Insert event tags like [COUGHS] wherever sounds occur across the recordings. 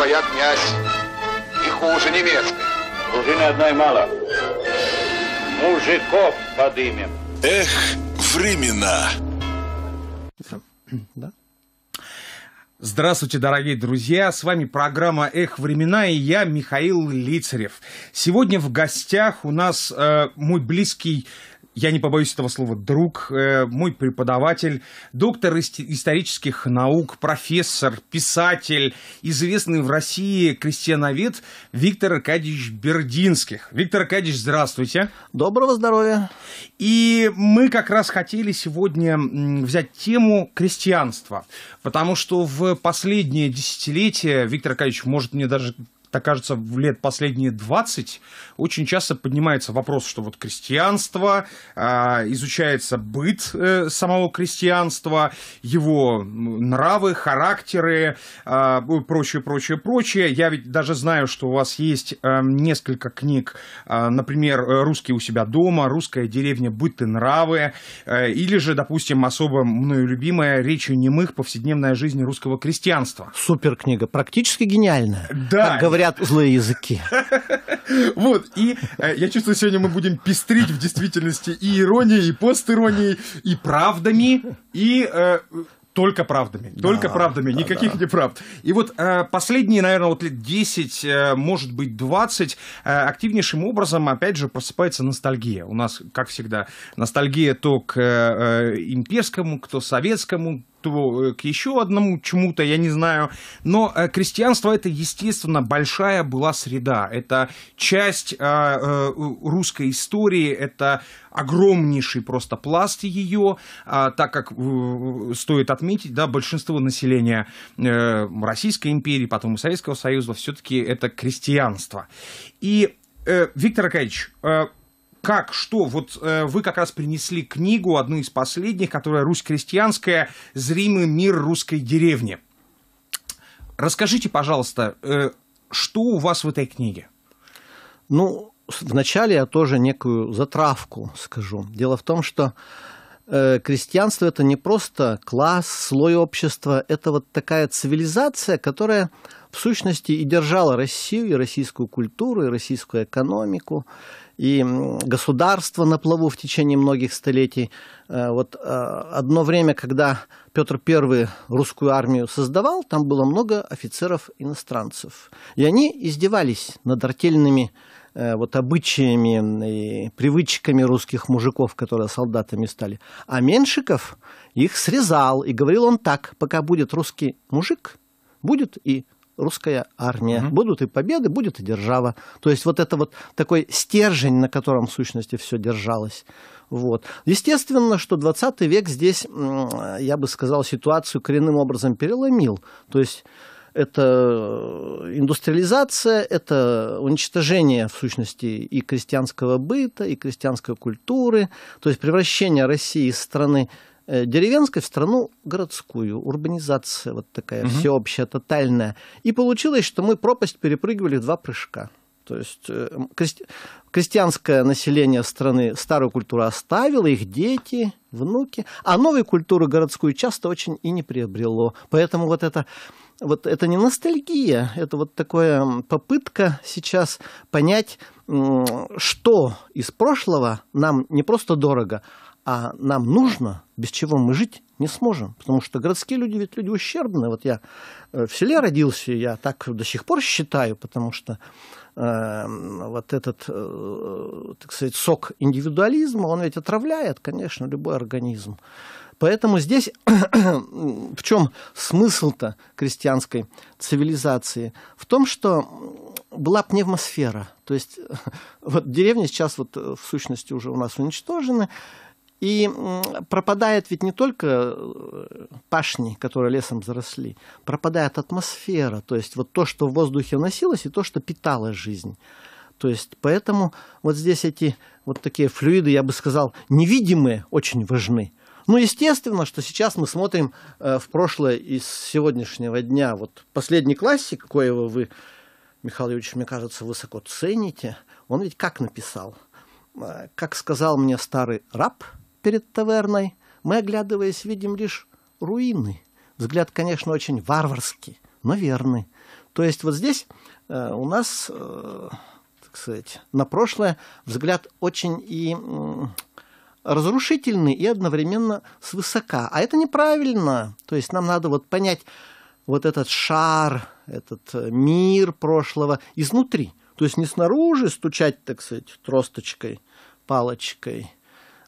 своя, князь, и хуже немецкой. Дружины одной мало. Мужиков подымем. Эх, времена. Да? Здравствуйте, дорогие друзья! С вами программа «Эх, времена» и я, Михаил Лицарев. Сегодня в гостях у нас э, мой близкий я не побоюсь этого слова, друг, э, мой преподаватель, доктор исторических наук, профессор, писатель, известный в России крестьяновед Виктор Аркадьевич Бердинских. Виктор Аркадьевич, здравствуйте. Доброго здоровья. И мы как раз хотели сегодня взять тему крестьянства, потому что в последнее десятилетие, Виктор Аркадьевич, может мне даже так кажется, в лет последние 20 очень часто поднимается вопрос, что вот крестьянство, а, изучается быт э, самого крестьянства, его нравы, характеры, а, прочее, прочее, прочее. Я ведь даже знаю, что у вас есть э, несколько книг, а, например, «Русские у себя дома», «Русская деревня. Быт и нравы», э, или же, допустим, особо мною любимая «Речи немых. Повседневная жизнь русского крестьянства». Супер книга, практически гениальная. Да. Как говорят злые языки. [LAUGHS] Вот, и э, я чувствую, сегодня мы будем пестрить в действительности и иронией, и постиронией, и правдами, и э, только правдами. Да, только правдами, да, никаких да. неправд. И вот э, последние, наверное, вот лет 10, э, может быть, 20, э, активнейшим образом, опять же, просыпается ностальгия. У нас, как всегда, ностальгия то к э, имперскому, к то советскому, э, к еще одному чему-то, я не знаю. Но э, крестьянство это, естественно, большая была среда. Это часть э, русской истории, это огромнейший просто пласт ее, а, так как стоит отметить, да, большинство населения Российской империи, потом и Советского Союза, все-таки это крестьянство. И Виктор Аркадьевич, как, что? Вот э, вы как раз принесли книгу, одну из последних, которая «Русь крестьянская. Зримый мир русской деревни». Расскажите, пожалуйста, э, что у вас в этой книге? Ну, вначале я тоже некую затравку скажу. Дело в том, что э, крестьянство это не просто класс, слой общества, это вот такая цивилизация, которая в сущности и держала Россию, и российскую культуру, и российскую экономику и государство на плаву в течение многих столетий. Э, вот э, одно время, когда Петр I русскую армию создавал, там было много офицеров-иностранцев. И они издевались над артельными э, вот обычаями и привычками русских мужиков, которые солдатами стали. А Меншиков их срезал, и говорил он так, пока будет русский мужик, будет и русская армия. Угу. Будут и победы, будет и держава. То есть вот это вот такой стержень, на котором в сущности все держалось. Вот. Естественно, что 20 век здесь, я бы сказал, ситуацию коренным образом переломил. То есть это индустриализация, это уничтожение, в сущности, и крестьянского быта, и крестьянской культуры, то есть превращение России из страны Э, деревенской в страну городскую, урбанизация вот такая угу. всеобщая, тотальная. И получилось, что мы пропасть перепрыгивали в два прыжка. То есть э, крести... крестьянское население страны старую культуру оставило, их дети, внуки, а новую культуру городскую часто очень и не приобрело. Поэтому вот это, вот это не ностальгия, это вот такая попытка сейчас понять, что из прошлого нам не просто дорого, а нам нужно, без чего мы жить не сможем. Потому что городские люди ведь люди ущербные. Вот я э, в селе родился, я так до сих пор считаю, потому что э, вот этот, э, так сказать, сок индивидуализма, он ведь отравляет, конечно, любой организм. Поэтому здесь [CLEARS THROAT] в чем смысл-то крестьянской цивилизации? В том, что была пневмосфера. То есть [LAUGHS] вот деревни сейчас вот в сущности уже у нас уничтожены. И пропадает ведь не только э, пашни, которые лесом заросли, пропадает атмосфера, то есть вот то, что в воздухе носилось, и то, что питало жизнь. То есть поэтому вот здесь эти вот такие флюиды, я бы сказал, невидимые, очень важны. Ну, естественно, что сейчас мы смотрим э, в прошлое из сегодняшнего дня. Вот последний классик, коего вы, Михаил Юрьевич, мне кажется, высоко цените, он ведь как написал? Э, как сказал мне старый раб – перед таверной, мы, оглядываясь, видим лишь руины. Взгляд, конечно, очень варварский, но верный. То есть вот здесь э, у нас, э, так сказать, на прошлое взгляд очень и м, разрушительный и одновременно свысока. А это неправильно. То есть нам надо вот понять вот этот шар, этот э, мир прошлого изнутри. То есть не снаружи стучать, так сказать, тросточкой, палочкой, э,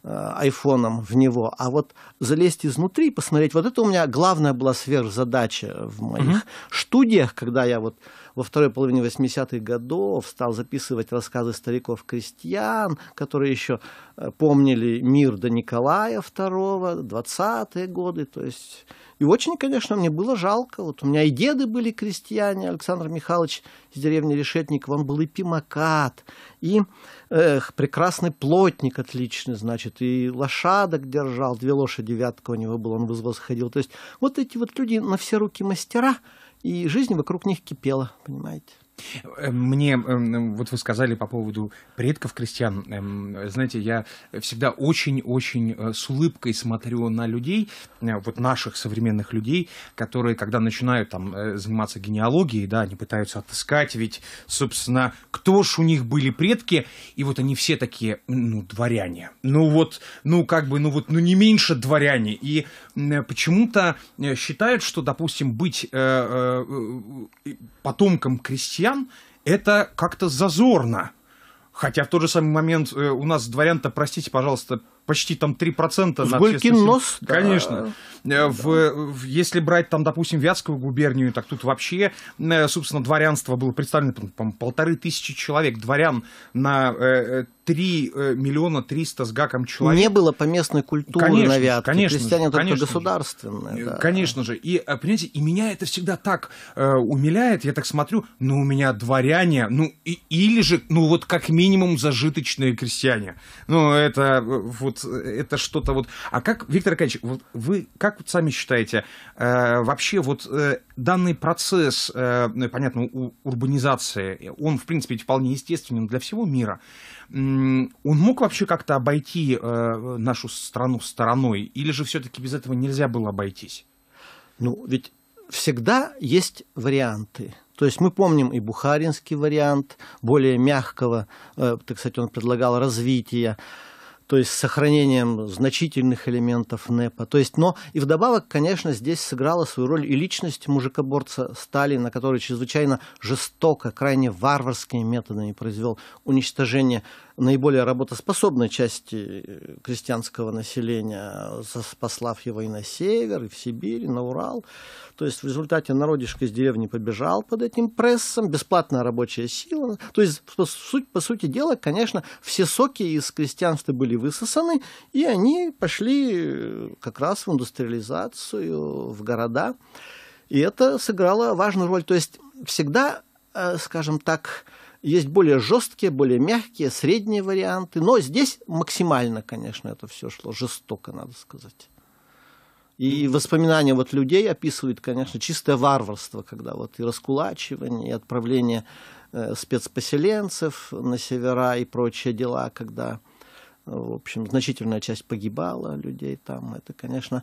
айфоном в него, а вот залезть изнутри и посмотреть. Вот это у меня главная была сверхзадача в моих студиях, когда я вот во второй половине 80-х годов стал записывать рассказы стариков-крестьян, которые еще э, помнили мир до Николая II, 20-е годы, то есть... И очень, конечно, мне было жалко. Вот у меня и деды были крестьяне, Александр Михайлович из деревни Решетников, он был и пимакат, и эх, прекрасный плотник отличный, значит, и лошадок держал, две лошади вятка у него было, он в ходил. То есть вот эти вот люди на все руки мастера, и жизнь вокруг них кипела, понимаете. Э, Мне, эм, вот вы сказали по поводу предков крестьян, эм, знаете, я всегда очень-очень э, с улыбкой смотрю на людей, э, вот наших современных людей, которые, когда начинают там заниматься генеалогией, да, они пытаются отыскать, ведь, собственно, кто ж у них были предки, и вот они все такие, ну, дворяне, ну вот, ну, как бы, ну вот, ну не меньше дворяне, и почему-то считают, что, допустим, быть потомком крестьян это как-то зазорно. Хотя в тот же самый момент э, у нас дворян-то, простите, пожалуйста, почти там 3% С на честность. нос, да. Конечно. Э, В, в- если брать там, допустим, Вятскую губернию, так тут вообще, э, собственно, дворянство было представлено, по- полторы тысячи человек, дворян на э, 3 миллиона 300 с гаком человек. Не было поместной культуры Конечно, на Вятке. конечно, Крестьяне только конечно государственные. да. Конечно же. И, э, понимаете, и меня это всегда так э, умиляет. Я так смотрю, ну, у меня дворяне, ну, и- или же, ну, вот как минимум зажиточные крестьяне. Ну, это э, вот, э, это что-то вот... А как, Виктор Аркадьевич, вот вы как вот сами считаете, э, вообще вот э, данный процесс, э, ну, понятно, у- урбанизации, он, в принципе, вполне естественен для всего мира. Он мог вообще как-то обойти э, нашу страну стороной, или же все-таки без этого нельзя было обойтись? Ну, ведь всегда есть варианты. То есть мы помним и бухаринский вариант, более мягкого, э, так сказать, он предлагал развитие, то есть сохранением значительных элементов НЭПа. То есть, но и вдобавок, конечно, здесь сыграла свою роль и личность мужикоборца Сталина, который чрезвычайно жестоко, крайне варварскими методами произвел уничтожение наиболее работоспособной части э, крестьянского населения, послав его и на север, и в Сибирь, и на Урал. То есть в результате народишко из деревни побежал под этим прессом, бесплатная рабочая сила. То есть, по, суть, по сути дела, конечно, все соки из крестьянства были высосаны, и они пошли э, как раз в индустриализацию, в города. И это сыграло важную роль. То есть всегда, э, скажем так, есть более жесткие, более мягкие, средние варианты. Но здесь максимально, конечно, это все шло жестоко, надо сказать. И воспоминания вот людей описывают, конечно, чистое варварство, когда вот и раскулачивание, и отправление э, спецпоселенцев на севера и прочие дела, когда, в общем, значительная часть погибала людей там. Это, конечно...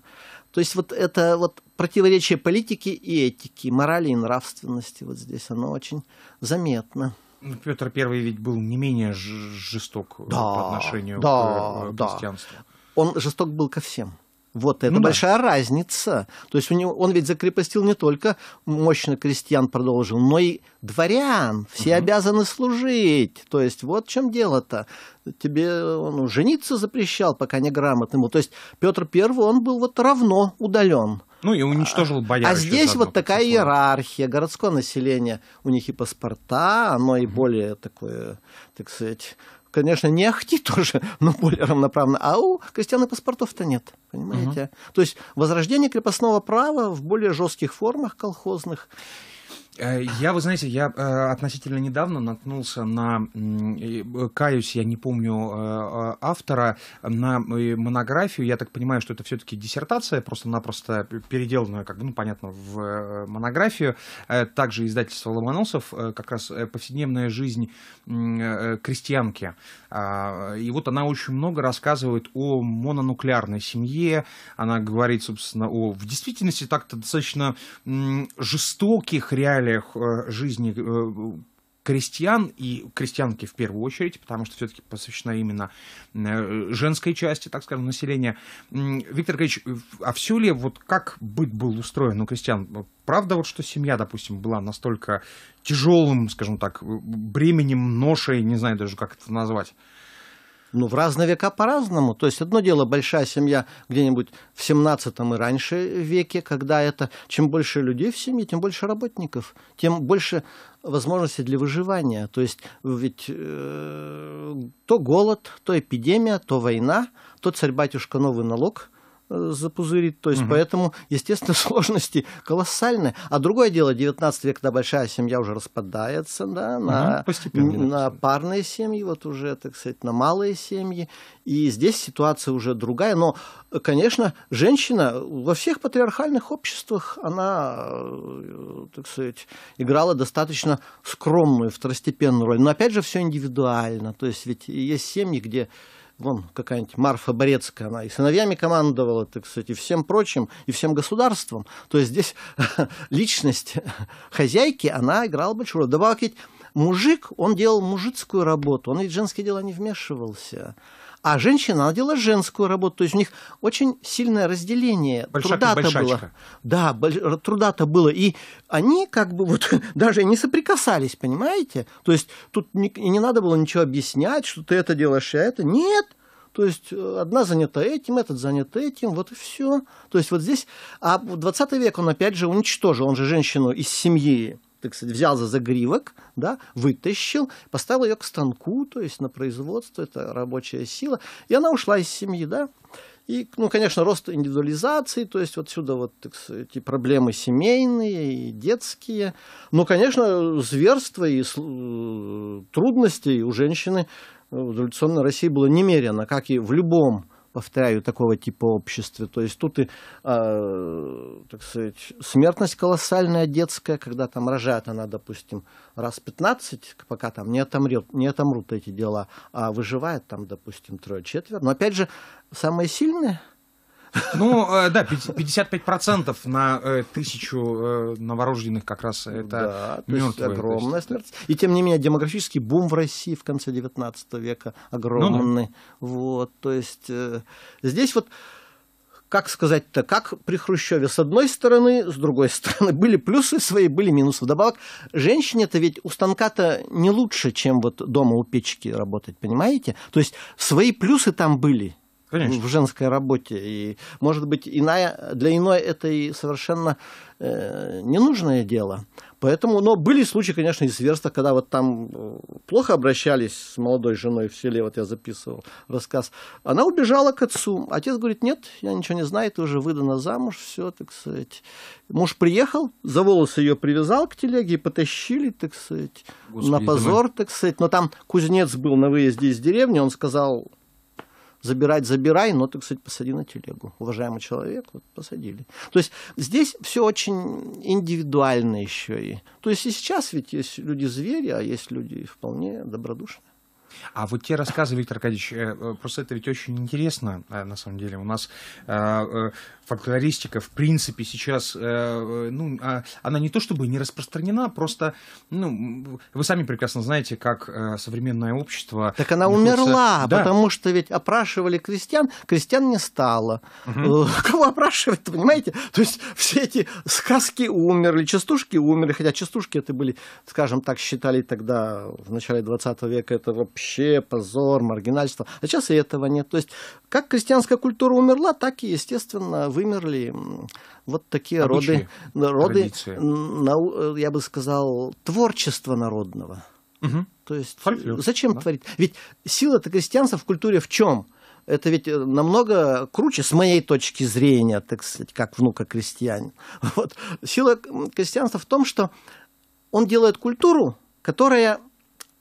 То есть вот это вот противоречие политики и этики, морали и нравственности вот здесь, оно очень заметно. Ну, Петр Первый ведь был не менее жесток э, Да, по отношению да, к э, да. крестьянству. Он жесток был ко всем. Вот это Ну да. большая разница. То есть у него, он ведь закрепостил не только мощно крестьян продолжил, но и дворян. Все обязаны служить. То есть вот в чем дело-то. Тебе ну, жениться запрещал, пока неграмотному. То есть Петр Первый, он был вот равно удален. Ну и уничтожил бояр. А еще здесь заодно, вот такая число. иерархия. Городское население, у них и паспорта, оно и более такое, так сказать, конечно, не ахти тоже, [LAUGHS] но более равноправно. А у крестьян и паспортов-то нет, понимаете? То есть возрождение крепостного права в более жестких формах колхозных. Э, Я, вы знаете, я э, относительно недавно наткнулся на, э, каюсь, я не помню автора, на монографию. Я так понимаю, что это все-таки диссертация, просто-напросто переделанная, как бы, ну, понятно, в монографию. Также издательство Ломоносов, как раз повседневная жизнь крестьянки. А, И вот она очень много рассказывает о мононуклеарной семье. Она говорит, собственно, о в действительности так-то достаточно жестоких реалиях реалиях э, жизни э, крестьян и крестьянки в первую очередь, потому что все-таки посвящена именно э, женской части, так скажем, населения. Виктор Ильич, а все ли, вот как быт был устроен у крестьян? Правда, вот что семья, допустим, была настолько тяжелым, скажем так, бременем, ношей, не знаю даже, как это назвать. Ну, в разные века по-разному. То есть одно дело большая семья где-нибудь в 17 и раньше веке, когда это чем больше людей в семье, тем больше работников, тем больше возможностей для выживания. То есть ведь э, то голод, то эпидемия, то война, то царь-батюшка новый налог – Э, запузырить. То есть, угу. поэтому, естественно, [LAUGHS] сложности колоссальные. А другое дело, 19 век, когда большая семья уже распадается, да, на, угу, на парные семьи, вот уже, так сказать, на малые семьи. И здесь ситуация уже другая. Но, конечно, женщина во всех патриархальных обществах, она, э, так сказать, играла достаточно скромную, второстепенную роль. Но, опять же, все индивидуально. То есть, ведь есть семьи, где вон какая-нибудь Марфа Борецкая, она и сыновьями командовала, так сказать, и всем прочим, и всем государством. То есть здесь [LAUGHS] личность хозяйки, она играла большую роль. Добавок ведь мужик, он делал мужицкую работу, он ведь в женские дела не вмешивался. А женщина, она делала женскую работу. То есть у них очень сильное разделение. Труда-то было. Да, труда-то было. И они как бы вот [LAUGHS] даже не соприкасались, понимаете? То есть тут не, не надо было ничего объяснять, что ты это делаешь, а это. Нет. То есть э, одна занята этим, этот занят этим, вот и все. То есть вот здесь, а в 20 век он опять же уничтожил, он же женщину из семьи так сказать, взял за загривок, да, вытащил, поставил ее к станку, то есть на производство, это рабочая сила, и она ушла из семьи, да. И, ну, конечно, рост индивидуализации, то есть вот сюда вот так сказать, и проблемы семейные, и детские. Но, конечно, зверства и э, трудностей у женщины в революционной России было немерено, как и в любом повторяю, такого типа обществе. То есть тут и, э, так сказать, смертность колоссальная детская, когда там рожает она, допустим, раз 15, пока там не, отомрет, не отомрут эти дела, а выживает там, допустим, трое-четверо. Но опять же, самое сильное – ну, э, да, 55% на э, тысячу э, новорожденных как раз это да, мертвые. огромная смерть. И тем не менее, демографический бум в России в конце 19 века огромный. Ну, да. Вот, то есть здесь вот как сказать-то, как при Хрущеве. С одной стороны, с другой [LAUGHS] стороны, были плюсы свои, были минусы. Вдобавок, женщине-то ведь у станка-то не лучше, чем вот дома у печки работать, понимаете? То есть свои плюсы там были. Конечно. в женской работе. И, может быть, иная, для иной это и совершенно э, ненужное дело. Поэтому, но были случаи, конечно, и зверства, когда вот там э, плохо обращались с молодой женой в селе, вот я записывал рассказ. Она убежала к отцу. Отец говорит, нет, я ничего не знаю, ты уже выдана замуж, все, так сказать. Муж приехал, за волосы ее привязал к телеге и потащили, так сказать, Господи, на позор, так сказать. Но там кузнец был на выезде из деревни, он сказал, забирать забирай, но, так сказать, посади на телегу. Уважаемый человек, вот посадили. То есть здесь все очень индивидуально еще и. То есть и сейчас ведь есть люди-звери, а есть люди вполне добродушные. А вот те рассказы, Виктор Аркадьевич, э, э, просто это ведь очень интересно, э, на самом деле. У нас фольклористика, в принципе, сейчас, ну, а, она не то чтобы не распространена, просто, ну, вы сами прекрасно знаете, как современное общество... Так она находится... умерла, да. потому что ведь опрашивали крестьян, крестьян не стало. Угу. Кого опрашивать понимаете? То есть все эти сказки умерли, частушки умерли, хотя частушки это были, скажем так, считали тогда, в начале 20 века, это вообще позор, маргинальство. А сейчас и этого нет. То есть, как крестьянская культура умерла, так и, естественно, вымерли вот такие Обычаи, роды, роды я бы сказал, творчества народного. Угу. То есть, Фольклор, зачем да? творить? Ведь сила-то крестьянства в культуре в чем? это ведь намного круче, с моей точки зрения, так сказать, как внука крестьянин. [LAUGHS] Вот. Сила крестьянства в том, что он делает культуру, которая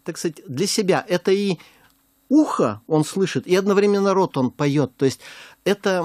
так сказать, для себя. Это и ухо он слышит, и одновременно рот он поет. То есть это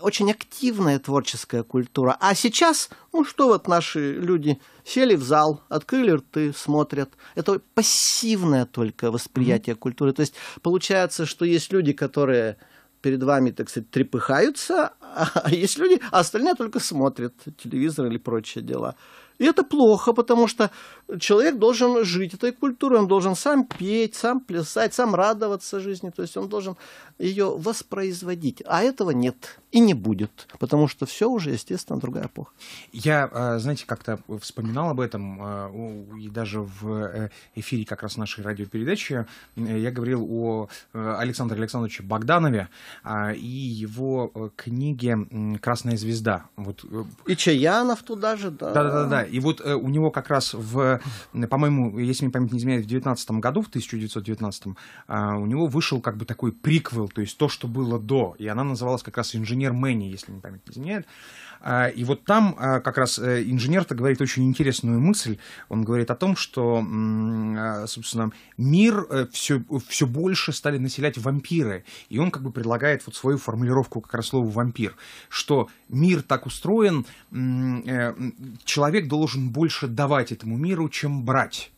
очень активная творческая культура. А сейчас, ну что вот наши люди сели в зал, открыли рты, смотрят. Это пассивное только восприятие mm-hmm. культуры. То есть получается, что есть люди, которые перед вами, так сказать, трепыхаются, [LAUGHS] а есть люди, а остальные только смотрят телевизор или прочие дела. И это плохо, потому что человек должен жить этой культурой, он должен сам петь, сам плясать, сам радоваться жизни, то есть он должен ее воспроизводить. А этого нет и не будет, потому что все уже, естественно, другая эпоха. Я, а, знаете, как-то вспоминал об этом, а, и даже в э, эфире как раз нашей радиопередачи я говорил о э, Александре Александровиче Богданове а, и его э, книге «Красная звезда». Вот. И Чаянов туда же, да. Да-да-да. И вот у него как раз в, по-моему, если мне память не изменяет, в 19 году, в 1919, у него вышел как бы такой приквел, то есть то, что было до. И она называлась как раз «Инженер Мэнни», если мне память не изменяет. А, и вот там а, как раз э, инженер-то говорит очень интересную мысль. Он говорит о том, что, а, собственно, мир все, э, все больше стали населять вампиры. И он как бы предлагает вот свою формулировку как раз слова «вампир», что мир так устроен, э, человек должен больше давать этому миру, чем брать.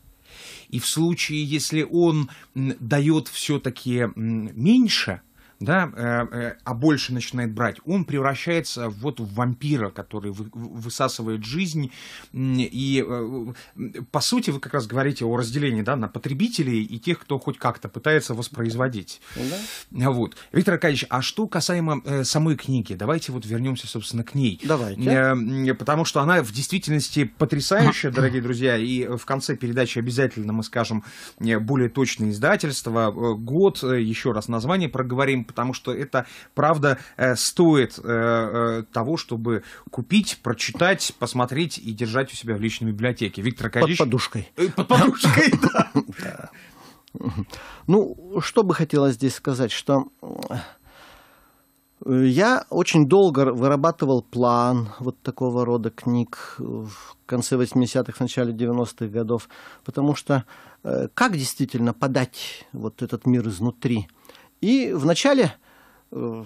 И в случае, если он дает все-таки меньше – да, э, э, а больше начинает брать, он превращается вот в вампира, который высасывает жизнь. И, э, по сути, вы как раз говорите о разделении да, на потребителей и тех, кто хоть как-то пытается воспроизводить. Да. Вот. Виктор Аркадьевич, а что касаемо самой книги? Давайте вот вернемся, собственно, к ней. Давайте. Потому что она в действительности потрясающая, [COUGHS] дорогие друзья, и в конце передачи обязательно мы скажем более точное издательство, год, еще раз название проговорим, потому что это, правда, э, стоит э, э, того, чтобы купить, прочитать, посмотреть и держать у себя в личной библиотеке. Виктор Аркадьевич... Под подушкой. Под [LAUGHS] подушкой, да. Ну, что бы хотелось здесь сказать, что я очень долго вырабатывал план вот такого рода книг в конце 80-х, начале 90-х годов, потому что как действительно подать вот этот мир изнутри – и вначале э,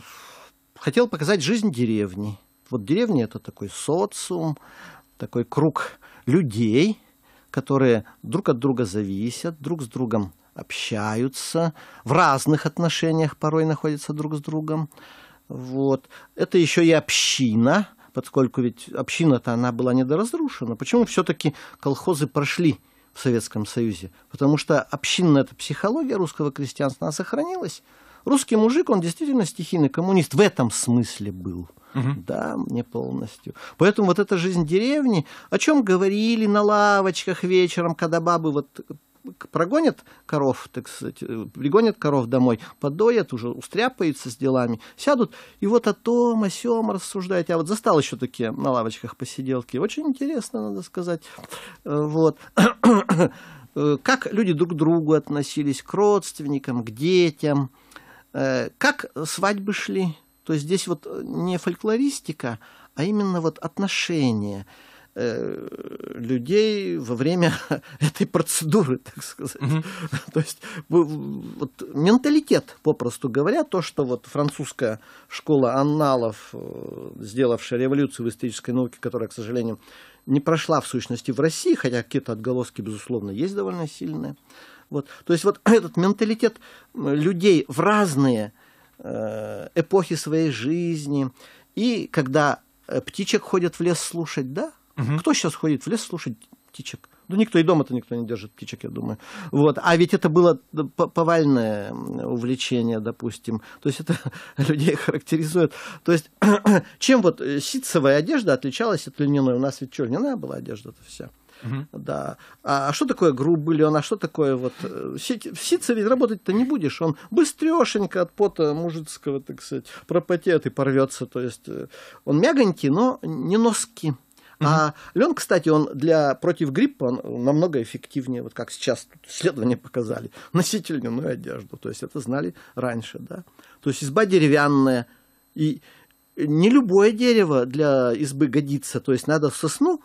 хотел показать жизнь деревни. Вот деревня это такой социум, такой круг людей, которые друг от друга зависят, друг с другом общаются, в разных отношениях порой находятся друг с другом. Вот. Это еще и община, поскольку ведь община-то она была недоразрушена. Почему все-таки колхозы прошли в Советском Союзе? Потому что общинная эта психология русского крестьянства, она сохранилась русский мужик, он действительно стихийный коммунист в этом смысле был. Угу. Да, не полностью. Поэтому вот эта жизнь деревни, о чем говорили на лавочках вечером, когда бабы вот прогонят коров, так сказать, пригонят коров домой, подоят, уже устряпаются с делами, сядут, и вот о том, о сем рассуждают. Я вот застал еще такие на лавочках посиделки. Очень интересно, надо сказать. Вот. [CLEARS THROAT] Как люди друг к другу относились, к родственникам, к детям – Э, как свадьбы шли? То есть здесь вот не фольклористика, а именно вот отношения э, людей во время [LAUGHS] этой процедуры, так сказать. Mm-hmm. [LAUGHS] То есть вот, менталитет, попросту говоря, то, что вот французская школа анналов, э, сделавшая революцию в исторической науке, которая, к сожалению, не прошла в сущности в России, хотя какие-то отголоски, безусловно, есть довольно сильные. Вот. То есть вот [LAUGHS] этот менталитет людей в разные э, эпохи своей жизни. И когда э, птичек ходят в лес слушать, да? Угу. Кто сейчас ходит в лес слушать птичек? Ну, никто и дома-то никто не держит птичек, я думаю. Вот. А ведь это было повальное увлечение, допустим. То есть это [LAUGHS] людей характеризует. То есть [CLEARS THROAT] чем вот ситцевая одежда отличалась от льняной? У нас ведь что, льняная была одежда-то вся. Угу. Да. А, а что такое грубылен? А что такое вот... Э, в ведь работать-то не будешь. Он быстрёшенько от пота мужицкого, так сказать, пропотеет и порвется. То есть э, он мягонький, но не носки. А лен, кстати, он для против гриппа он намного эффективнее, вот как сейчас исследования показали, [LAUGHS] носить льняную одежду. То есть это знали раньше, да. То есть изба деревянная и не любое дерево для избы годится. То есть надо сосну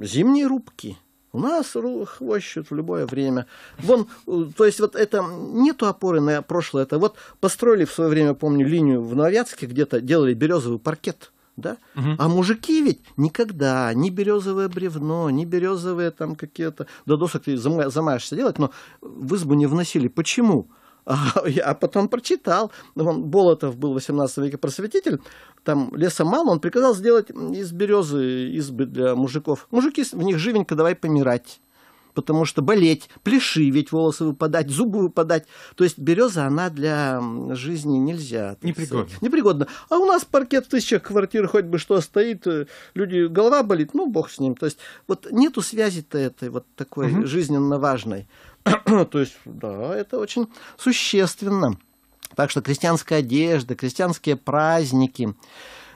зимние рубки. У нас хвощут в любое время. Вон, э, то есть вот это нету опоры на прошлое. Это вот построили в свое время, помню, линию в Нововятске, где-то делали березовый паркет. Да? Угу. А мужики ведь никогда ни березовое бревно, ни березовые там какие-то, до досок ты замаешься делать, но в избу не вносили. Почему? [LAUGHS] А, потом прочитал. Он, Болотов был в 18 веке просветитель, там леса мало, он приказал сделать из березы избы для мужиков. Мужики в них живенько давай помирать потому что болеть, плешиветь, волосы выпадать, зубы выпадать. То есть береза, она для жизни нельзя. Непригодна. Непригодна. А у нас паркет в тысячах квартир хоть бы что стоит, э, люди, голова болит, ну, бог с ним. То есть вот нету связи-то этой вот такой угу. жизненно важной. [CLEARS THROAT] То есть, да, это очень существенно. Так что крестьянская одежда, крестьянские праздники,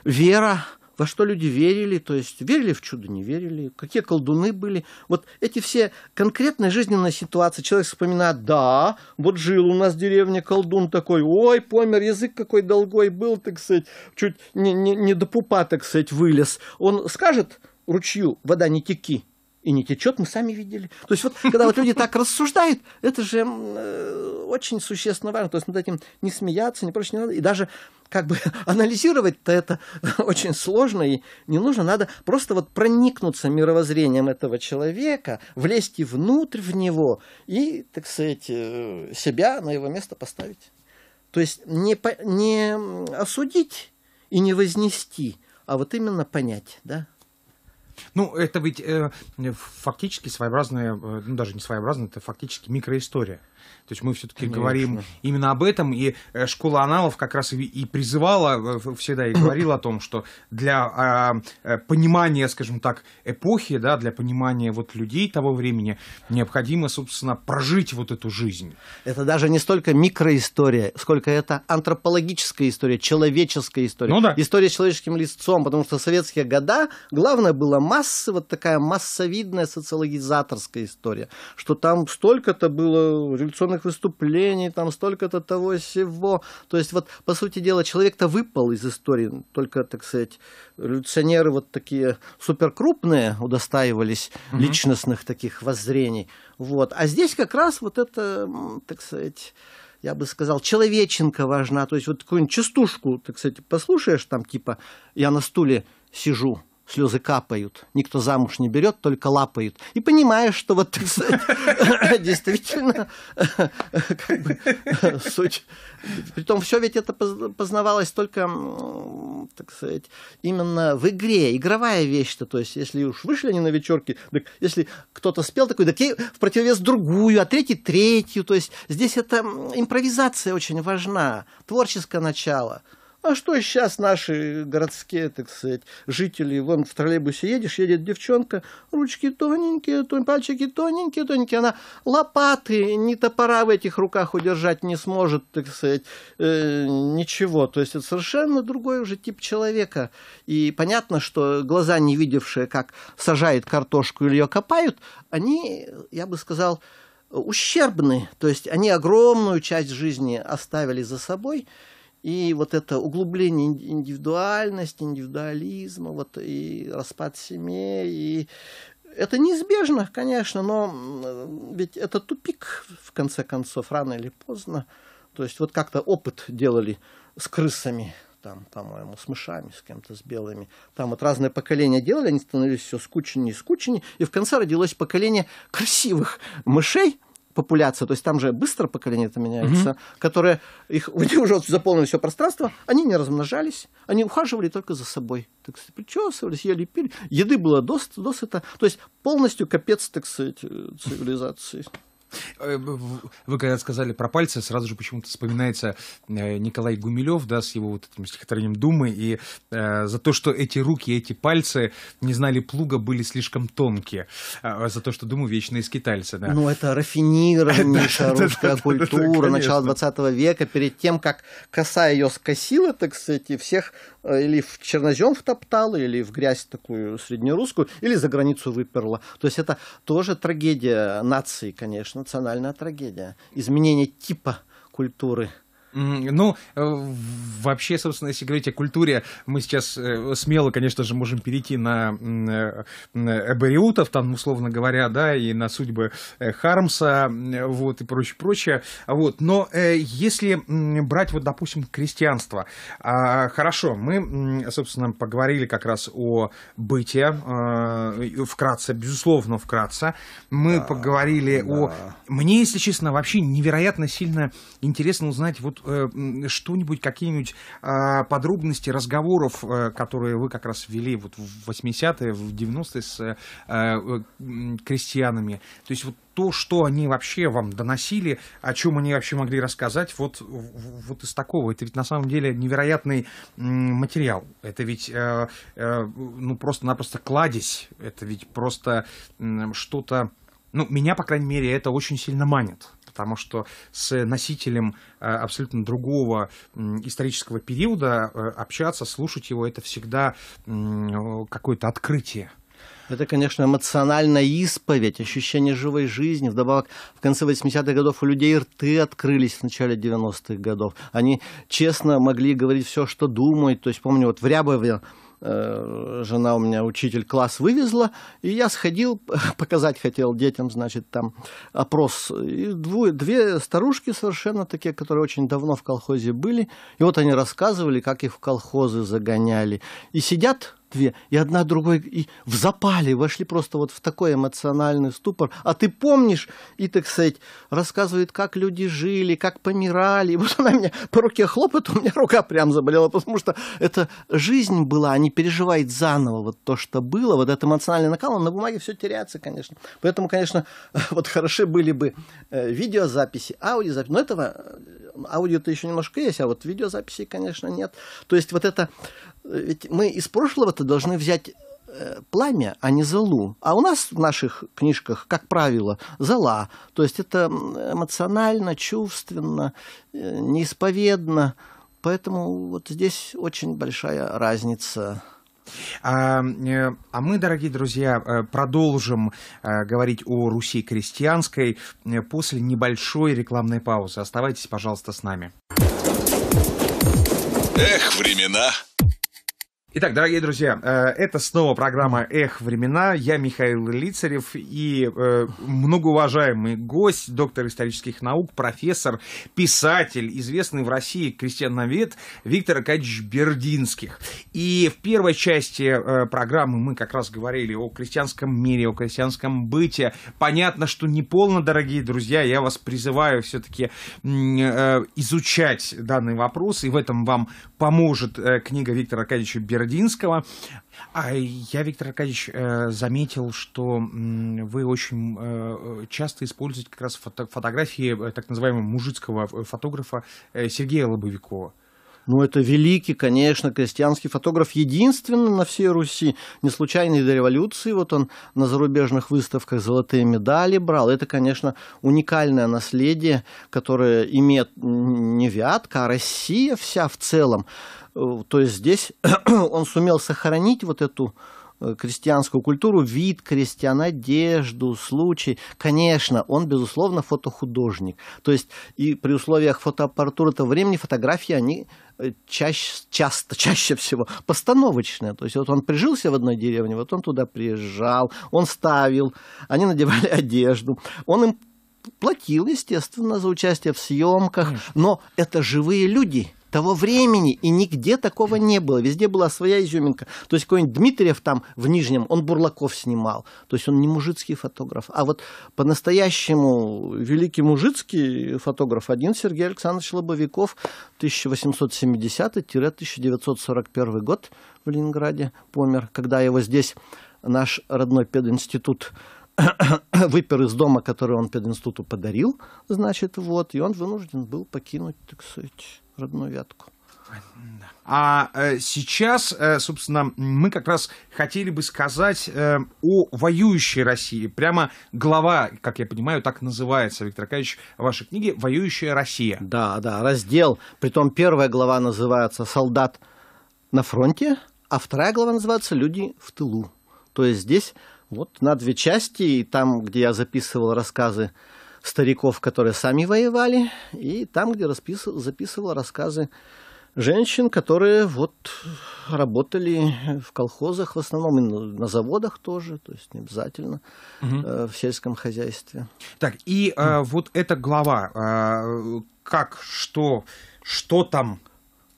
вера, во что люди верили, то есть верили в чудо, не верили, какие колдуны были. Вот эти все конкретные жизненные ситуации. Человек вспоминает, да, вот жил у нас в деревне колдун такой, ой, помер, язык какой долгой был, так сказать, чуть не, не, не до пупа, так сказать, вылез. Он скажет ручью, вода не теки, и не течет, мы сами видели. То есть вот, когда вот люди так рассуждают, это же э, очень существенно важно. То есть над этим не смеяться, не прочее не надо. И даже как бы [LAUGHS] анализировать-то это [LAUGHS] очень сложно и не нужно. Надо просто вот проникнуться мировоззрением этого человека, влезть внутрь в него и, так сказать, э, себя на его место поставить. То есть не, по, не осудить и не вознести, а вот именно понять, да? Ну, это ведь э, фактически своеобразная, э, ну даже не своеобразная, это фактически микроистория. То есть мы все-таки говорим именно об этом, и э, школа аналов как раз и, призывала э, всегда и говорила о том, что для э, понимания, скажем так, эпохи, да, для понимания вот людей того времени необходимо, собственно, прожить вот эту жизнь. Это даже не столько микроистория, сколько это антропологическая история, человеческая история. Ну да. История с человеческим лицом, потому что в советские года главное было масса, вот такая массовидная социологизаторская история, что там столько-то было революционных выступлений, там столько-то того всего. То есть вот, по сути дела, человек-то выпал из истории, только, так сказать, революционеры вот такие суперкрупные удостаивались угу. личностных таких воззрений. Вот. А здесь как раз вот это, так сказать, я бы сказал, человеченка важна. То есть вот какую-нибудь частушку, так сказать, послушаешь, там типа «я на стуле сижу», слезы капают, никто замуж не берет, только лапают. И понимаешь, что вот [LAUGHS] действительно как бы, суть. Притом все ведь это познавалось только, так сказать, именно в игре, игровая вещь-то. То есть, если уж вышли они на вечерки, если кто-то спел такой, так в противовес другую, а третий третью. То есть, здесь эта импровизация очень важна, творческое начало. А что сейчас наши городские, так сказать, жители, вон в троллейбусе едешь, едет девчонка, ручки тоненькие, тон, пальчики тоненькие, тоненькие, она лопаты, ни топора в этих руках удержать не сможет, так сказать, э, ничего. То есть это совершенно другой уже тип человека. И понятно, что глаза, не видевшие, как сажает картошку или ее копают, они, я бы сказал, ущербны. То есть они огромную часть жизни оставили за собой – и вот это углубление индивидуальности, индивидуализма, вот и распад семей, и это неизбежно, конечно, но ведь это тупик, в конце концов, рано или поздно. То есть вот как-то опыт делали с крысами, там, по-моему, с мышами, с кем-то, с белыми. Там вот разные поколения делали, они становились все скучнее и скучнее, и в конце родилось поколение красивых мышей, популяция, то есть там же быстро поколение это меняется, угу. которые их уже заполнили все пространство, они не размножались, они ухаживали только за собой, так сказать, причесывались, ели, пили, еды было досыта, досыта, то есть полностью капец, так сказать, э, цивилизации. Э, вы когда сказали про пальцы, сразу же почему-то вспоминается э, Николай Гумилев, да, с его вот этим стихотворением «Думы», и э, за то, что эти руки, эти пальцы не знали плуга, были слишком тонкие, а за то, что «Думу» вечные скитальцы, да. Ну, это рафинированнейшая [LAUGHS] русская культура начала 20 века, перед тем, как коса ее скосила, так сказать, и всех или в чернозем втоптала, или в грязь такую среднерусскую, или за границу выперла. То есть это тоже трагедия нации, конечно, национальная трагедия. Изменение типа культуры. Ну, э, вообще, собственно, если говорить о культуре, мы сейчас э, смело, конечно же, можем перейти на Эбериутов, там, условно говоря, да, и на судьбы Хармса, вот, и прочее, прочее. Вот. Но если брать, вот, допустим, крестьянство, а, хорошо, мы, собственно, поговорили как раз о быте, вкратце, безусловно, вкратце. Мы да, поговорили да. о... Мне, если честно, вообще невероятно сильно интересно узнать вот Э, что-нибудь, какие-нибудь а, подробности разговоров, э, которые вы как раз вели вот в 80-е, в 90-е с э, крестьянами. То есть вот то, что они вообще вам доносили, о чем они вообще могли рассказать, вот, вот из такого. Это ведь на самом деле невероятный материал. Это ведь ну, просто-напросто кладезь. Это ведь просто что-то... Ну, меня, по крайней мере, это очень сильно манит потому что с носителем э, абсолютно другого исторического периода э, общаться, слушать его, это всегда какое-то открытие. Это, конечно, эмоциональная исповедь, ощущение живой жизни. Вдобавок, в конце 80-х годов у людей рты открылись в начале 90-х годов. Они честно могли говорить все, что думают. То есть, помню, вот в Рябове жена у меня учитель класс вывезла, и я сходил, [LAUGHS] показать хотел детям, значит, там опрос. И двое, две старушки совершенно такие, которые очень давно в колхозе были, и вот они рассказывали, как их в колхозы загоняли. И сидят две, и одна другой и в запале вошли просто вот в такой эмоциональный ступор. А ты помнишь, и, так сказать, рассказывает, как люди жили, как помирали. И вот она меня по руке хлопает, у меня рука прям заболела, потому что это жизнь была, а не переживает заново вот то, что было. Вот это эмоциональный накал, он на бумаге все теряется, конечно. Поэтому, конечно, [LAUGHS] вот хороши были бы э, видеозаписи, аудиозаписи. Но этого э, аудио-то еще немножко есть, а вот видеозаписи, конечно, нет. То есть вот это ведь мы из прошлого-то должны взять э, пламя, а не золу. А у нас в наших книжках, как правило, зола. То есть это эмоционально, чувственно, э, неисповедно. Поэтому вот здесь очень большая разница. А, э, а мы, дорогие друзья, продолжим говорить о Руси крестьянской после небольшой рекламной паузы. Оставайтесь, пожалуйста, с нами. Эх, времена Итак, дорогие друзья, э, это снова программа «Эх, времена». Я Михаил Лицарев и э, многоуважаемый гость, доктор исторических наук, профессор, писатель, известный в России крестьяновед Виктор Аркадьевич Бердинских. И в первой части э, программы мы как раз говорили о крестьянском мире, о крестьянском быте. Понятно, что не полно, дорогие друзья, я вас призываю все-таки изучать данный вопрос, и в этом вам поможет книга Виктора Аркадьевича Бердинского Городинского. А я, Виктор Аркадьевич, э, заметил, что вы очень э, часто используете как раз фото фотографии э, так называемого мужицкого фотографа Сергея Лобовикова. Ну, это великий, конечно, крестьянский фотограф, единственный на всей Руси, не случайный до революции, вот он на зарубежных выставках золотые медали брал. Это, конечно, уникальное наследие, которое имеет не Вятка, а Россия вся в целом. Э, то есть здесь [CLEARS THROAT] он сумел сохранить вот эту э, крестьянскую культуру, вид крестьян, одежду, случай. Конечно, он, безусловно, фотохудожник. То есть и при условиях фотоаппаратуры того времени фотографии, они э, чаще, часто, чаще всего постановочные. То есть вот он прижился в одной деревне, вот он туда приезжал, он ставил, они надевали [LAUGHS] одежду, он им платил, естественно, за участие в съемках, но это живые люди – того времени, и нигде такого не было. Везде была своя изюминка. То есть какой-нибудь Дмитриев там в Нижнем, он Бурлаков снимал. То есть он не мужицкий фотограф. А вот по-настоящему великий мужицкий фотограф один Сергей Александрович Лобовиков, 1870-1941 год в Ленинграде помер, когда его здесь наш родной пединститут [COUGHS] выпер из дома, который он пединституту подарил, значит, вот, и он вынужден был покинуть, так сказать, родную вятку. А э, сейчас, э, собственно, мы как раз хотели бы сказать э, о воюющей России. Прямо глава, как я понимаю, так называется, Виктор Аркадьевич, в вашей книге «Воюющая Россия». Да, да, раздел. Притом первая глава называется «Солдат на фронте», а вторая глава называется «Люди в тылу». То есть здесь вот на две части, и там, где я записывал рассказы стариков, которые сами воевали, и там, где расписывал, записывал рассказы женщин, которые вот работали в колхозах в основном, и на заводах тоже, то есть не обязательно э, в сельском хозяйстве. Так, и э, вот эта глава, э, как, что, что там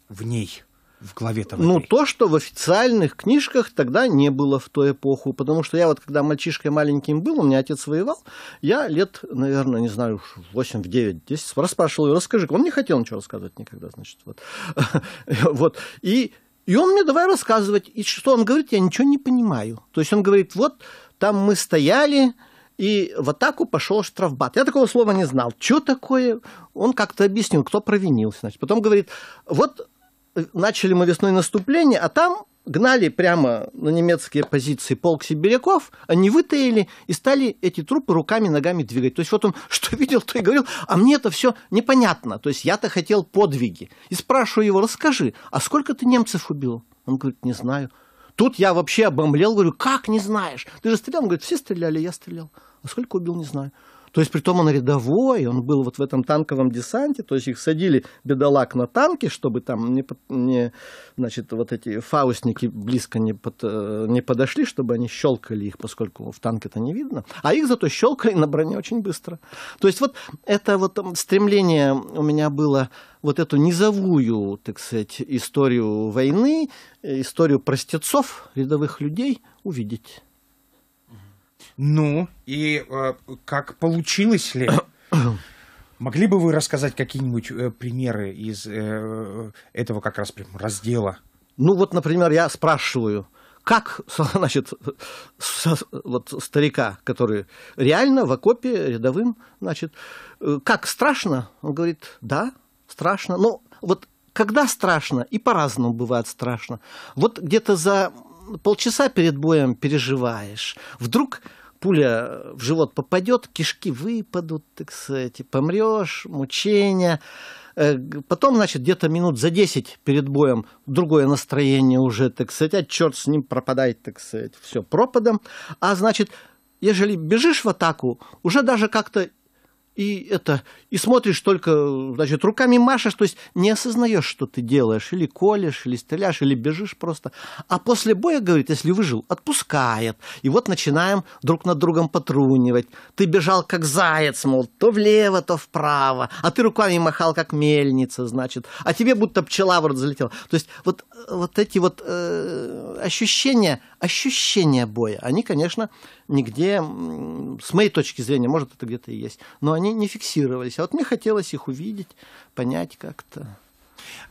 в ней? В главе-то? Ну, то, что в официальных книжках тогда не было в ту эпоху, потому что я вот, когда мальчишкой маленьким был, у меня отец воевал, я лет, наверное, не знаю, 8, 9, 10, расспрашивал его, расскажи он не хотел ничего рассказывать никогда, значит, вот. [LAUGHS] вот. И, и он мне давай рассказывать, и что он говорит, я ничего не понимаю. То есть он говорит, вот там мы стояли, и в атаку пошел штрафбат. Я такого слова не знал. Что такое? Он как-то объяснил, кто провинился. Значит. Потом говорит, вот начали мы весной наступление, а там гнали прямо на немецкие позиции полк сибиряков, они вытаили и стали эти трупы руками, ногами двигать. То есть вот он [LAUGHS] что видел, то и говорил, а мне это все непонятно. То есть я-то хотел подвиги. И спрашиваю его, расскажи, а сколько ты немцев убил? Он говорит, не знаю. Тут я вообще обомлел, говорю, как не знаешь? Ты же стрелял? Он говорит, все стреляли, я стрелял. А сколько убил, не знаю. То есть, при том он рядовой, он был вот в этом танковом десанте, то есть их садили бедолаг на танки, чтобы там не, не значит, вот эти фаустники близко не, под, э, не подошли, чтобы они щелкали их, поскольку в танке-то не видно, а их зато щелкали на броне очень быстро. То есть вот это вот стремление у меня было вот эту низовую, так сказать, историю войны, историю простецов, рядовых людей увидеть. Ну, и э, как получилось ли? [COUGHS] Могли бы вы рассказать какие-нибудь э, примеры из э, этого как раз прям раздела? Ну вот, например, я спрашиваю, как, [LAUGHS] значит, со, вот старика, который реально в окопе рядовым, значит, э, как страшно? Он говорит, да, страшно. Ну, вот когда страшно, и по-разному бывает страшно. Вот где-то за полчаса перед боем переживаешь. Вдруг пуля в живот попадет, кишки выпадут, так сказать, помрешь, мучения. Э, потом, значит, где-то минут за 10 перед боем другое настроение уже, так сказать, а черт с ним пропадает, так сказать, все пропадом. А значит, ежели бежишь в атаку, уже даже как-то и это и смотришь только, значит, руками машешь, то есть не осознаешь, что ты делаешь, или колешь, или стреляешь, или бежишь просто. А после боя, говорит, если выжил, отпускает. И вот начинаем друг над другом потрунивать. Ты бежал как заяц, мол, то влево, то вправо, а ты руками махал как мельница, значит, а тебе будто пчела в рот залетела. То есть вот, вот эти вот э, ощущения, ощущения боя, они, конечно, нигде, с моей точки зрения, может, это где-то и есть, но они не фиксировались. А вот мне хотелось их увидеть, понять как-то.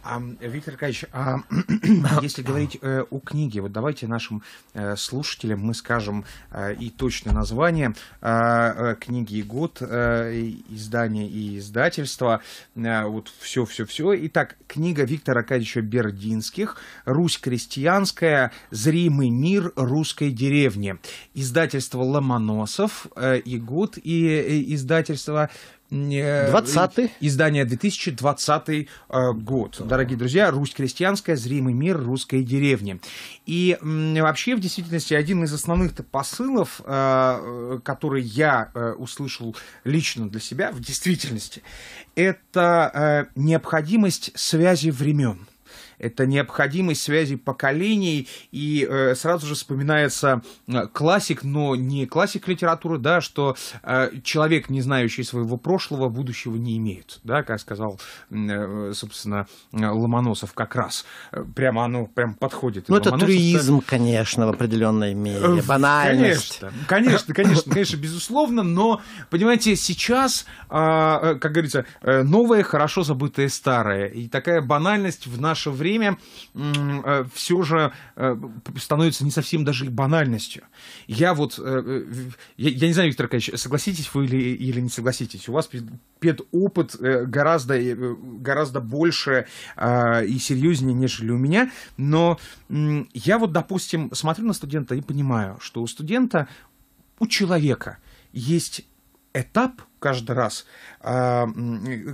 А, Виктор Аркадьевич, а, [COUGHS] если говорить э, о книге, вот давайте нашим э, слушателям мы скажем э, и точное название э, э книги и год, э, издание и издательство, э, вот все-все-все. Итак, книга Виктора Аркадьевича Бердинских «Русь крестьянская. Зримый мир русской деревни». Издательство Ломоносов э, и год, и э, издательство 20 Издание 2020 э, год. Дорогие друзья, Русь крестьянская, зримый мир русской деревни. И вообще, в действительности, один из основных посылов, э, который я э, услышал лично для себя, в действительности, это необходимость связи времен это необходимость связи поколений, и э, сразу же вспоминается э, классик, но не классик литературы, да, что э, человек, не знающий своего прошлого, будущего не имеет, да, как сказал, э, собственно, Ломоносов как раз. Э, прямо оно прям подходит. Ну, это трюизм, конечно, в определенной мере, банальность. Конечно, конечно, конечно, конечно, безусловно, но, понимаете, сейчас, а, как говорится, новое хорошо забытое старое, и такая банальность в наше время время э, все же э, становится не совсем даже банальностью. Я вот, э, я, я не знаю, Виктор Аркадьевич, согласитесь вы или, или не согласитесь, у вас педопыт гораздо, гораздо больше и серьезнее, нежели у меня, но я вот, допустим, смотрю на студента и понимаю, что у студента, у человека есть этап каждый раз, а,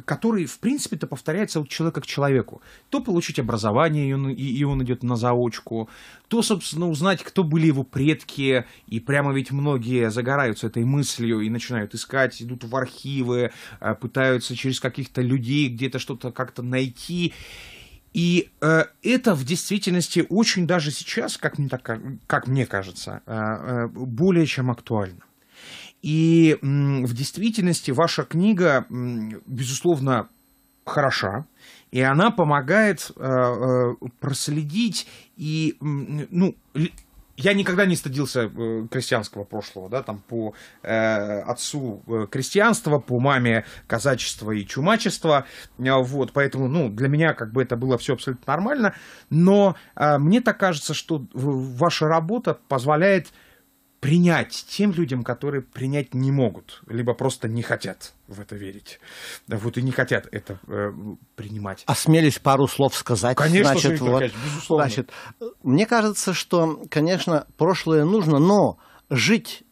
который, в принципе-то, повторяется от человека к человеку. То получить образование, и он, идет на заочку, то, собственно, узнать, кто были его предки, и прямо ведь многие загораются этой мыслью и начинают искать, идут в архивы, а, пытаются через каких-то людей где-то что-то как-то найти. И э, это в действительности очень даже сейчас, как мне, так, ка- как мне кажется, э, э, более чем актуально. И в действительности ваша книга, безусловно, хороша, и она помогает э, э, проследить и, ну, я никогда не стыдился э, крестьянского прошлого, да, там по э, отцу э, крестьянства, по маме казачества и чумачества, э, вот, поэтому, ну, для меня как бы это было все абсолютно нормально, но э, мне так кажется, что ваша работа позволяет принять тем людям, которые принять не могут, либо просто не хотят в это верить, да, вот и не хотят это э, принимать. Осмелюсь пару слов сказать. Конечно, значит, вот, безусловно. значит, мне кажется, что, конечно, прошлое нужно, но жить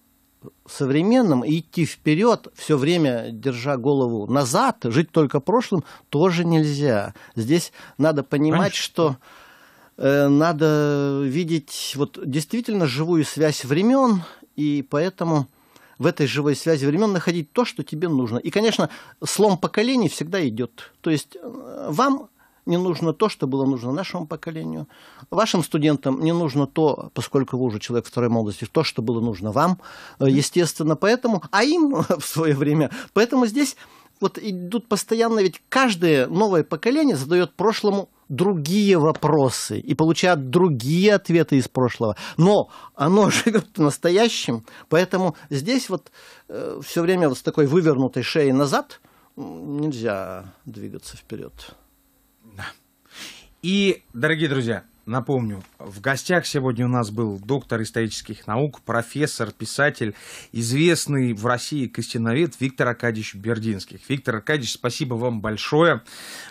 современным и идти вперед, все время держа голову назад, жить только прошлым, тоже нельзя. Здесь надо понимать, Конечно. что надо видеть вот действительно живую связь времен, и поэтому в этой живой связи времен находить то, что тебе нужно. И, конечно, слом поколений всегда идет. То есть э, вам не нужно то, что было нужно нашему поколению. Вашим студентам не нужно то, поскольку вы уже человек второй молодости, то, что было нужно вам, э, естественно, поэтому, а им [LAUGHS] в свое время. Поэтому здесь вот идут постоянно, ведь каждое новое поколение задает прошлому другие вопросы и получает другие ответы из прошлого. Но оно [LAUGHS] живет в настоящем, поэтому здесь вот все время вот с такой вывернутой шеей назад нельзя двигаться вперед. И, дорогие друзья, напомню, в гостях сегодня у нас был доктор исторических наук, профессор, писатель, известный в России крестьяновед Виктор Аркадьевич Бердинских. Виктор Аркадьевич, спасибо вам большое.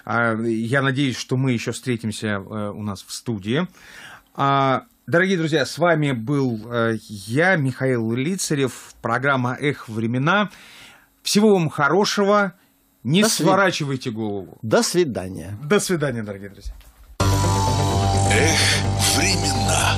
А, Я надеюсь, что мы еще встретимся э, у нас в студии. А, Дорогие друзья, с вами был э, я, Михаил Лицарев, программа «Эх, времена». Всего вам хорошего, не До свид- сворачивайте голову. До свидания. До свидания, дорогие друзья. Эх, времена.